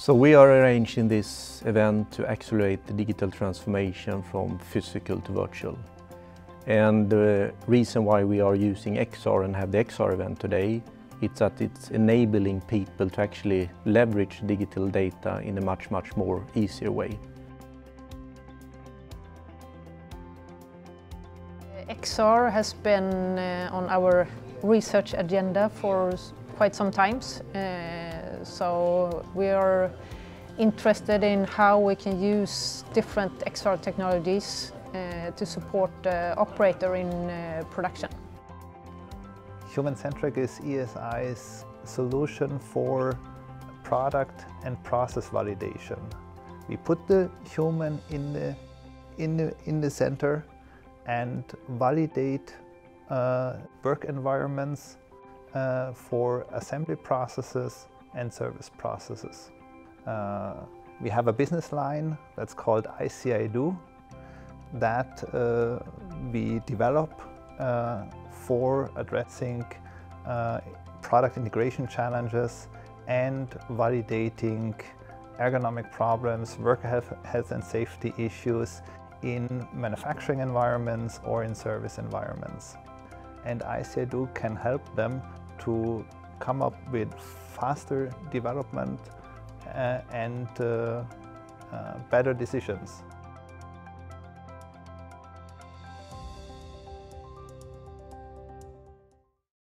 So we are arranging this event to accelerate the digital transformation from physical to virtual. And the reason why we are using XR and have the XR event today is that it's enabling people to actually leverage digital data in a much, much more easier way. XR has been uh, on our research agenda for quite some time. Uh, so we are interested in how we can use different XR technologies uh, to support the operator in uh, production. Human-centric is ESI's solution for product and process validation. We put the human in the, in the, in the center and validate uh, work environments uh, for assembly processes and service processes. Uh, we have a business line that's called ICIDO that uh, we develop uh, for addressing uh, product integration challenges and validating ergonomic problems, worker health, health and safety issues in manufacturing environments or in service environments. And ICIDO can help them to come up with faster development uh, and uh, uh, better decisions.